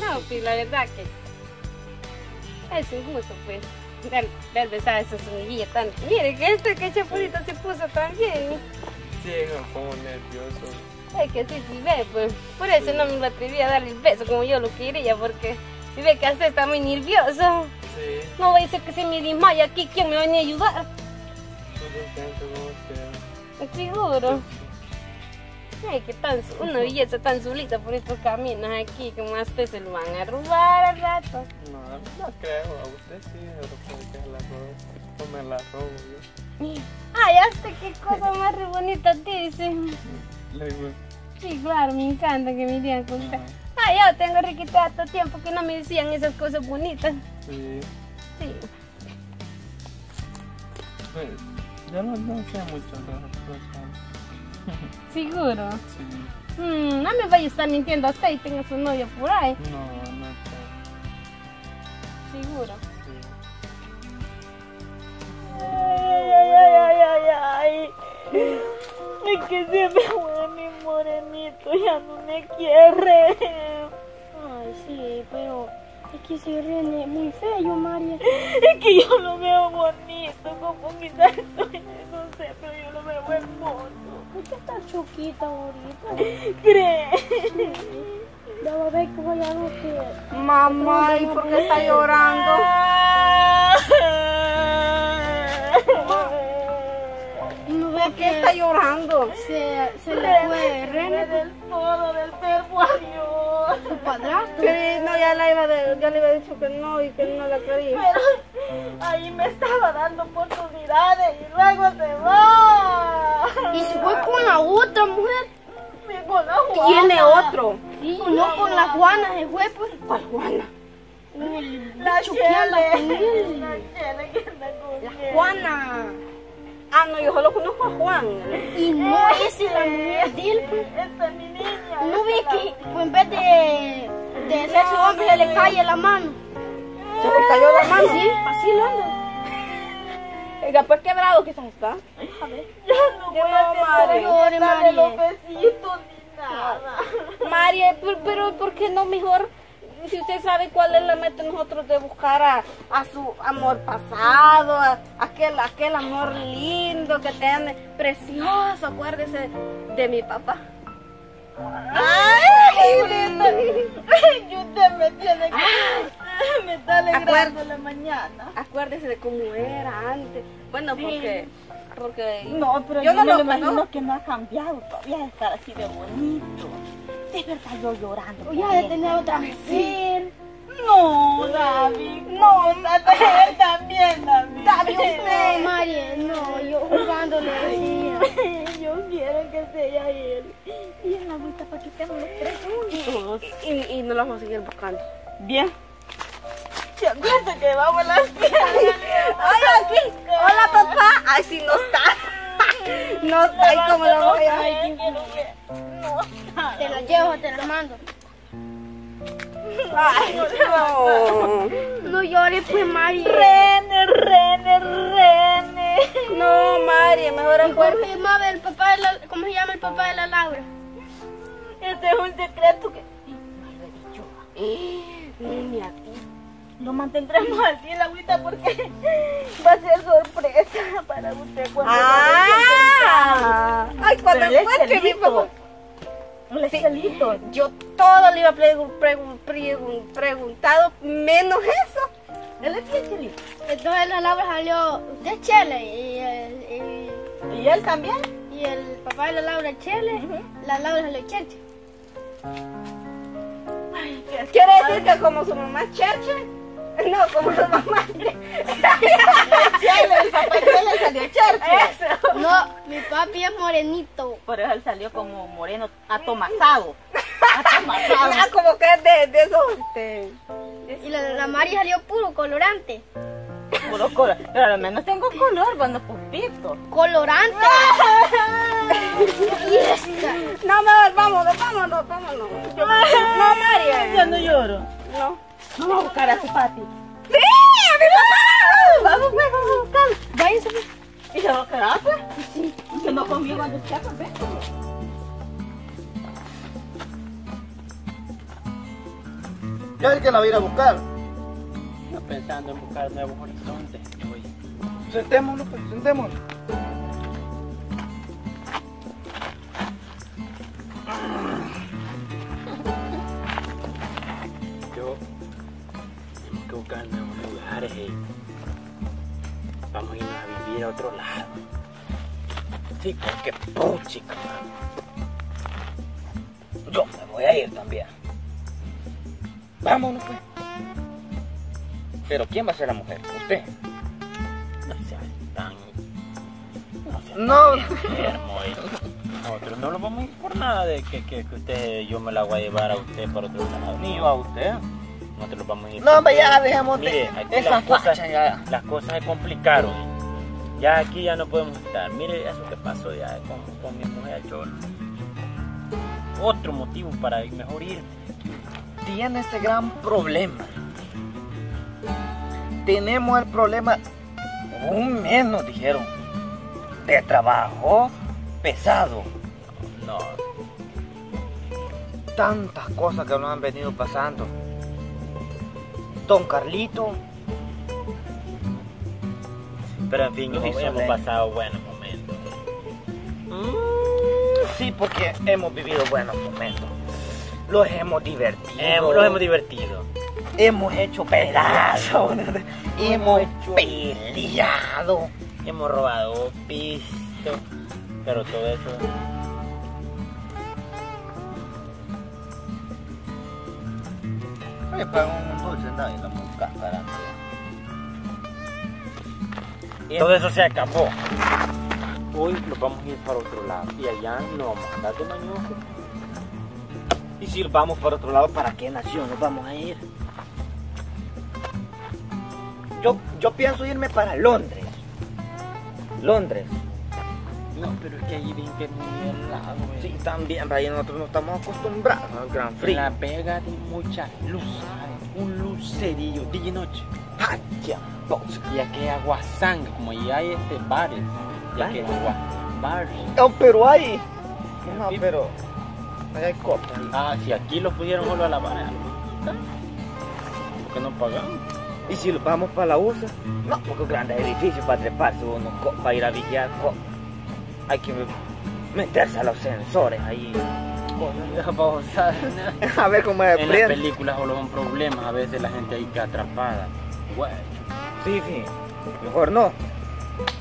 No, pues la verdad que es un gusto, pues, ver, ver besar a esos niños tan... Mire, que este que Chapulito se puso también. Sí, me pongo nervioso. Es que sí, sí ve, pues, por eso no me atreví a darle el beso como yo lo quería, porque si ve que hasta está muy nervioso. Sí, No voy a decir que se me desmaya aquí, ¿quién me va a ayudar? usted. Seguro. Ay, que tan, una belleza tan solita por estos caminos aquí, como a usted se lo van a robar al rato. No, no creo, a usted sí, puede que se la robo. O me la robo yo. Ay, hasta qué cosa más re bonita dice. Le digo, Sí, claro, me encanta que me digan cosas. ah, Ay, yo tengo riquita tanto tiempo que no me decían esas cosas bonitas. sí. Sí. Pues, yo no, no sé mucho de esas cosas. Seguro. Sí. Mm, no me vaya a estar mintiendo a usted y tenga su novia por ahí. No, no sé. Seguro. Sí. Ay, ay, ay, ay, ay, ay. Es que siempre fue mi morenito, ya no me quiere. Ay, sí, pero es que ese René es muy feo, María. Es que yo lo veo bonito, como quizás estoy, no sé, pero yo lo veo hermoso. ¿Por qué está chiquita ahorita? ¿Crees? Ya va a ver que voy a ver que... Mamá, ¿y por qué está llorando? No ¿Por qué está llorando? se, se le fue René del todo, del verbo adiós. su padrastro. No, ya, la iba de, ya le había dicho que no y que no la quería. Pero ahí me estaba dando oportunidades y luego se va. Otra mujer. Me con la Juana. Tiene otro. Sí, no con la Juana, se fue pues. ¿Cuál Juana? La Chele. La. Juana. Ah, no, yo solo conozco a Juan. Y no esa es la mujer de él, pues. Esta es mi niña. No ve que pues, en vez de, de ser su hombre se le cae la mano. ¿Se le cayó la mano? Sí, así lo anda. Oiga, pues quebrado quizás está. Ya no voy No, a tener darle los besitos ni nada. María, pero, pero ¿por qué no mejor? Si usted sabe cuál es la meta nosotros de buscar a, a su amor pasado, a, aquel, aquel amor lindo que tiene, precioso, acuérdese de mi papá. Ay, linda. Y usted me tiene que... Me está alegrando la mañana. Acuérdese de cómo era antes. Bueno, porque, porque No, pero yo no me lo imagino conozco. que no ha cambiado todavía de estar así de bonito. De verdad yo llorando. Ya de tener otra mujer. No, David, no, él también, David. David, No, usted. María, no, yo jugándole decía. Yo quiero que sea él. Y en la agüita para que estemos los tres juntos. Y, y no lo vamos a seguir buscando. Bien. ¿Se acuerda que vamos a las piernas? Ay, aquí. Hola, papá. Ay, sí, no está. No está. ¿Y cómo lo voy a Ay, que... No está. Te la llevo, te la mando. Ay, no. No llores, pues, María. Rene, Rene, Rene. No, María, mejor ¿Y ¿Cómo acuérdate. se llama el papá de la, cómo se llama el papá de la Laura? Este es un secreto que Niña, lo mantendremos así en la agüita porque va a ser sorpresa para usted cuando Ah, ay, cuando Pero encuentre mi papá. celito. Yo todo le iba a pregun- pregun- pregun- preguntado, menos eso. Él es bien. Entonces la Laura salió de Chele y, el- ¿Y él también? y, el papá de la Laura Chele, la Laura salió Cheche. Ay, qué Quiere decir que como su mamá es Cheche, no, como su mamá Chele, el papá Chele salió Cherche. No, mi papi es morenito. Por eso él salió como moreno, atomasado. Atomasado. Ah, como que es de, de esos, este, Y la, la Mari salió puro colorante. Puro color. Pero al menos tengo color, bueno, pupito. Colorante. No, mejor, vámonos, vámonos, vámonos. Yo- no, María. Ya no lloro. No. Vamos a buscar a su papi. ¡Sí! ¡A mi papá! Vamos, pues, vamos a buscarlo. Váyanse. pues. ¿Y se va a quedar, pues? Sí. Que no conmigo cuando usted, pues, ven. Ya es que la voy a ir a buscar. Estoy pensando en buscar nuevos horizontes. Sentémonos, pues, sentémonos. yo buscar nuevos lugares y vamos a irnos a vivir a otro lado. Sí, porque puchica. Yo me voy a ir también. Vámonos, pues. Pero ¿quién va a ser la mujer? ¿Usted? No seas tan. No seas No. tan enfermo, y Nosotros no lo vamos a ir por nada de que, que, que usted, yo me la voy a llevar a usted para otro lado. Ni yo a usted. Nosotros lo vamos a ir. No, hombre, ya dejemos Mire, de aquí esa las cosas, ya. las cosas se complicaron. Ya aquí ya no podemos estar. Mire eso que pasó ya con, con mi mujer. Yo, otro motivo para ir- mejor ir. Tiene ese gran problema. Tenemos el problema, un mes nos dijeron, de trabajo pesado. No, Tantas cosas que nos han venido pasando. Don Carlito, pero en fin, hemos leña. pasado buenos momentos. sí, porque hemos vivido buenos momentos. Los hemos divertido. Hemos, nos hemos divertido. Hemos hecho pedazos. hemos hecho- peleado. Hemos robado pisto. Pero todo eso. Para un dulce la música Todo eso se acabó. Hoy nos vamos a ir para otro lado. Y allá no vamos a andar de mañoso. Y si vamos para otro lado, ¿para qué nación nos vamos a ir? Yo, yo pienso irme para Londres. Londres. No, pero es que allí bien que es muy helado. eh. Sí, también, ahí nosotros no estamos acostumbrados al gran frío. La Vega de mucha luz. Un lucerillo día y noche. ¡Hacha! Y aquí hay agua sangre, como allí hay este bares. Y aquí hay agua bares. Oh, pero hay. No, pero. ahí hay copas. Ah, si aquí lo pudieron solo a lavar. ¿Por qué no pagamos? ¿Y si vamos para la USA? No, porque grandes edificios para treparse uno, para ir a vigilar. Hay que meterse a los sensores ahí. a ver cómo es En las películas solo son problemas, a veces la gente ahí queda atrapada. Sí, sí. Mejor no.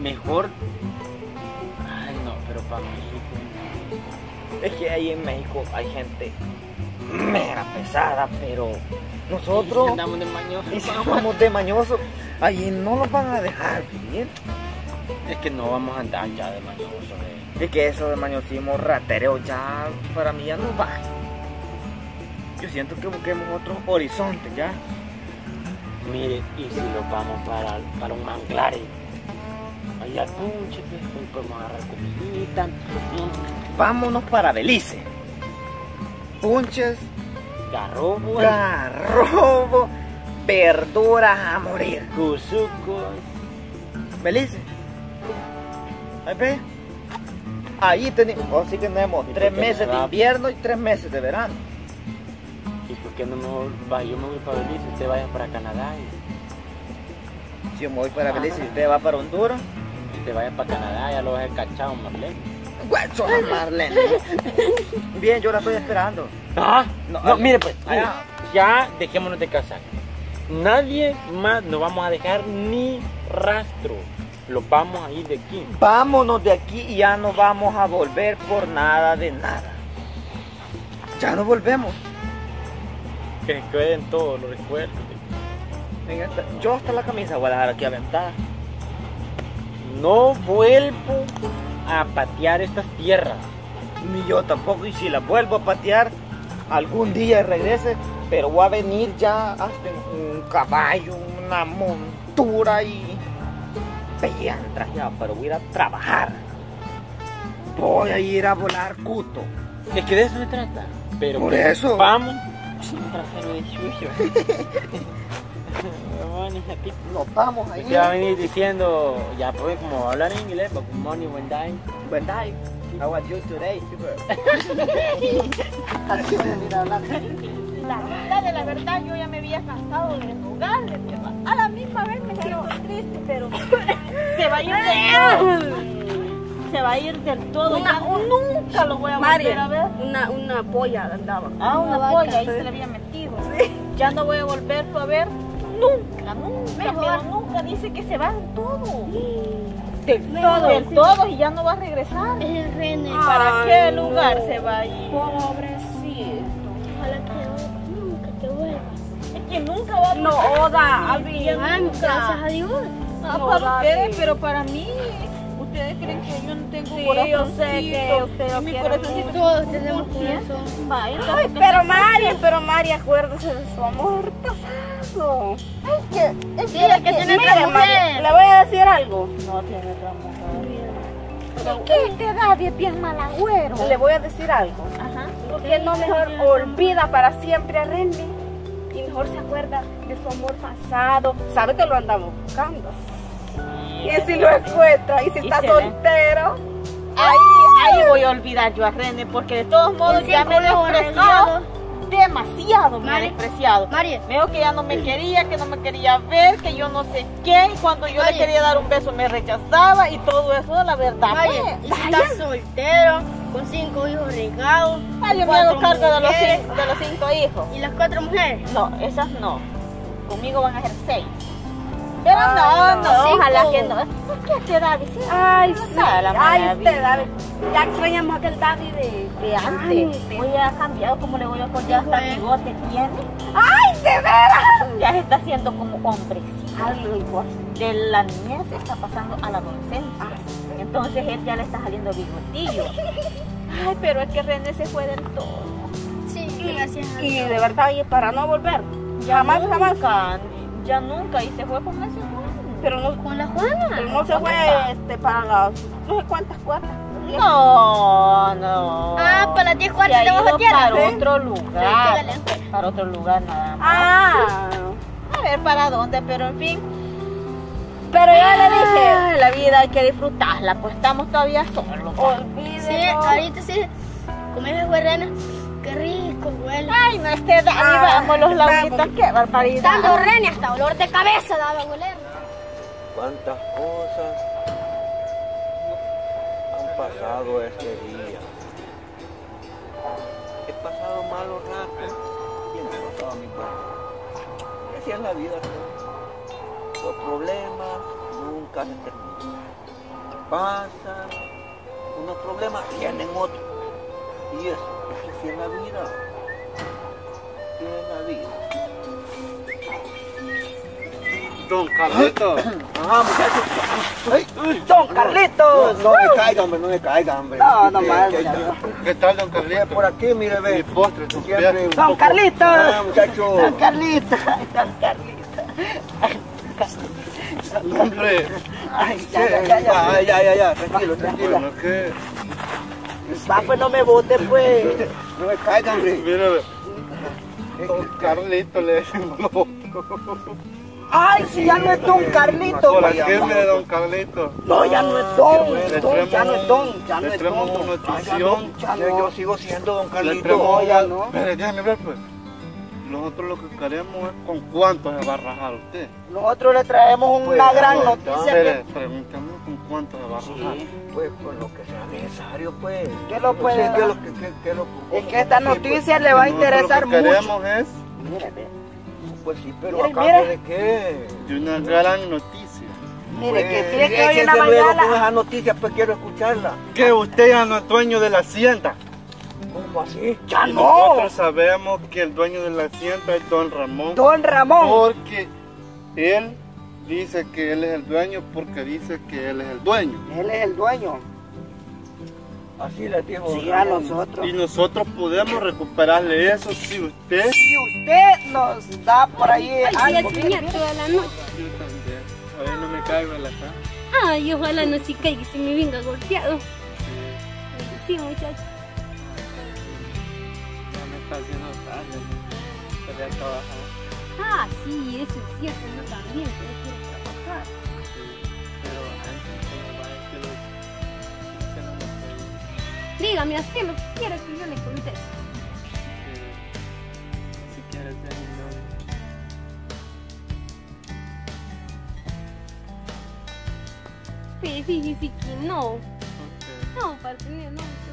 mejor. Ay, no, pero para México. Es que ahí en México hay gente mega pesada, pero ¿Y si nosotros, andamos de mañoso? y si de mañoso, ahí no nos van a dejar vivir. Es que no vamos a andar ya de mañoso. eh. Es que eso de mañosismo, ratereo, ya para mí ya no va. Yo siento que busquemos otros horizontes ya. Mire, y si nos vamos para, para un manglar, eh, allá punche, pues, ahí podemos agarrar comidita, Vámonos para Belice. Punches, garrobo, garrobo, verduras a morir. cuzucos. Belice. Ahí ve. Ahí tenemos, oh, sí tenemos ¿Y tres meses de invierno y tres meses de verano. ¿Y por qué no mejor va? Yo me voy para Belice, usted vaya para Canadá y Si yo me voy para Belice y usted va para Honduras, usted vaya para Canadá, ya lo vas a cachado, Marlene. Guacho, Marlene. Bien, yo la estoy esperando. Ah, No, mire pues, ya dejémonos de casar. Nadie más nos vamos a dejar ni rastro. Los vamos a ir de aquí. Vámonos de aquí y ya no vamos a volver por nada de nada. Ya no volvemos. Que queden todos los recuerdos. Venga, hasta- yo hasta la camisa voy a dejar aquí aventada. No vuelvo a patear estas tierras. Ni yo tampoco. Y si la vuelvo a patear, algún día regrese, pero voy a venir ya hasta un caballo, una montura y bien trajeado, pero voy a ir a trabajar. Voy a ir a volar cuto. Es que de eso se trata. Pero Por pues, eso. Vamos. Trasero de tipo, Nos vamos ahí. Usted va a venir diciendo, ya pues como hablar en inglés, but good morning, buen day. Buen day. How are you today, super? Así voy a venir a hablar. La verdad de la verdad. yo ya me había cansado del lugar. le digo, A la misma vez me siento triste, pero se va a ir del todo. Se va a ir del todo. Una- nunca lo voy a volver a ver. Una, una polla andaba. Ah, una polla, ahí se le había metido. Ya no voy a volverlo a ver nunca, nunca, Mejor. pero nunca. Dice que se va del todo. Del Mejor. Del todo y ya no va a regresar. Es el. ¿Para Ay, qué no. lugar se va a ir? Pobrecito. Ojalá que nunca te vuelvas. Es que nunca va a No, Oda, nunca. gracias a Dios. Ah, No, para ustedes, pero para mí. ¿Ustedes creen que yo no tengo Sí, corazoncito? yo sé que usted lo Y mi corazoncito. Todos tenemos corazón. Vaya, Ay, pero María, pero María, acuérdese de su amor pasado. Es que, es Dile que tiene otra mujer. le voy a decir algo. No tiene otra mujer. ¿Qué te da de pies malagüero? Le voy a decir algo. Ajá. ¿Por qué no mejor olvida para siempre a René? Y mejor se acuerda de su amor pasado. Sabe que lo andamos buscando. Y si lo encuentra, y si Y está ve. soltero. Ahí, ahí voy a olvidar yo a René, porque de todos modos ya me regados. Demasiado me ha despreciado. María. Veo que ya no me quería, que no me quería ver, que yo no sé qué. Y cuando yo le quería dar un beso me rechazaba y todo eso, la verdad. Vaya, pues. y si estás soltero, con cinco hijos regados, Ah, yo me hago cargo de los, de los cinco hijos. y las cuatro mujeres. No, esas no. Conmigo van a ser seis. Pero no, no. no, ojalá que no. ¿Por qué te da? Ay, sí. la Ay, usted. David. Ya extrañamos aquel David de, De antes. Ay, Hoy ha cambiado, como le voy a contar, hasta fue. bigote tiene. ¡Ay, de veras! Ya se está haciendo como. Ay, pues. De la niñez se está pasando a la adolescencia. Entonces él ya le está saliendo bigotillo. Ay, pero es que René se fue del todo. Sí, gracias a Y Dios. de verdad, y para no volver. Jamás, jamás. nunca, Ya nunca. Y se fue con ese Juan. Pero no, Con la Juana. pero no se fue este, para las no sé cuántas cuartas. No, no. Ah, para las 10 Se cuartos ha de bajo ido tierra. para ¿sí? otro lugar. Para otro lugar nada más. Ah, A ver para dónde, pero en fin. pero ya le dije, Ah, la vida hay que disfrutarla, pues estamos todavía solos. olvídelo. Sí, ahorita sí. Como Guerrena, qué rico huele. Ay, no esté Dani, Ah, vamos los lauritas, qué barbaridad. Tanto René hasta dolor de cabeza daba hueler. cuántas cosas han pasado este día. He pasado malos ratos y me he pasado mi cuenta. Así es la vida. Los problemas nunca se terminan. Pasan unos problemas, vienen otros. Y eso, eso sí es la vida. Sí es la vida. Don Carlito. Ajá, muchachos. Ay, Don Carlitos. No, no me caiga, hombre, no me caiga, hombre. No, no ¿Qué- más, qué tal? ¿Qué tal, don Mire, Carlito? Por aquí, mire, Mi ve. postre, Siempre un Don poco- Carlitos. Ah, muchacho. Don Carlita, Don Carlita. Hombre, Ay, ya, ya, ya, ya. ya, ya, ya, ya, tranquilo, tranquilo. Va, pues no me bote, pues. No me caiga, hombre. mire, don Carlito le decimos los Ay, si ya no es Don Carlito. ¿Por pues. qué, mire, don Carlito? No, ya no es Don. Le Don, ya no es Don. Ya no es Don. Ay, ya no, ya Yo, no. yo sigo siendo don Carlito. No, ya no. Mire, déjame ver, pues. Nosotros lo que queremos es con cuánto se va a rajar usted. Nosotros le traemos Pues, una gran no, noticia. Mire, que- pregúntame con cuánto va a rajar. Sí, pues con lo que sea necesario, pues. ¿Qué lo No puede es lo que, qué- qué es lo que- Es que esta sí, pues. noticia le va a interesar lo que mucho. queremos es Mire, ve. Pues sí, pero Mire, a cambio mire. de qué. de una gran noticia. Mire, que Pues, tiene que hoy en la échese luego con mañana. esa noticia, pues quiero escucharla. Que usted ya no es dueño de la hacienda. ¿Cómo así? ¡Ya no! Nosotros sabemos que el dueño de la hacienda es don Ramón. Don Ramón. Porque él dice que él es el dueño porque dice que él es el dueño. Él es el dueño. Así le dijo. Sí, a nosotros. Y nosotros podemos recuperarle eso si usted... Si usted nos da por ahí Ay, algo. soñar toda la noche. Yo también. A ver, no me caigo en la cara. Ay, ojalá no se caiga y se me venga golpeado. Sí, muchachos. Ya me está haciendo tarde. Quería trabajar. Ah, sí, eso es cierto, yo también, pero quiero trabajar. Pero antes tengo que los que no me. Dígame, haz que lo que que yo le conteste. Eh, si quieres ser mi novio. Sí, sí, sí, que no. Okay. No, para tener novio.